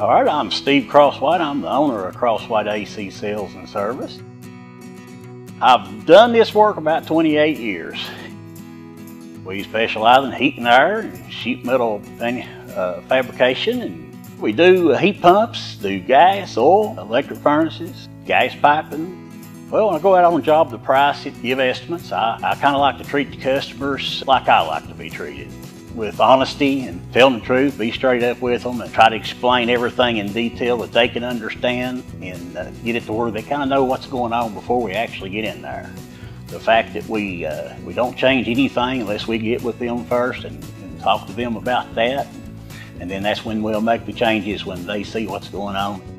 All right, I'm Steve Crosswhite. I'm the owner of Crosswhite AC Sales and Service. I've done this work about 28 years. We specialize in heat and air and sheet metal uh, fabrication and we do heat pumps, do gas, oil, electric furnaces, gas piping. Well, when I go out on a job to price it, give estimates, I, I kind of like to treat the customers like I like to be treated with honesty and telling the truth, be straight up with them and try to explain everything in detail that they can understand and uh, get it to where they kind of know what's going on before we actually get in there. The fact that we, uh, we don't change anything unless we get with them first and, and talk to them about that. And then that's when we'll make the changes when they see what's going on.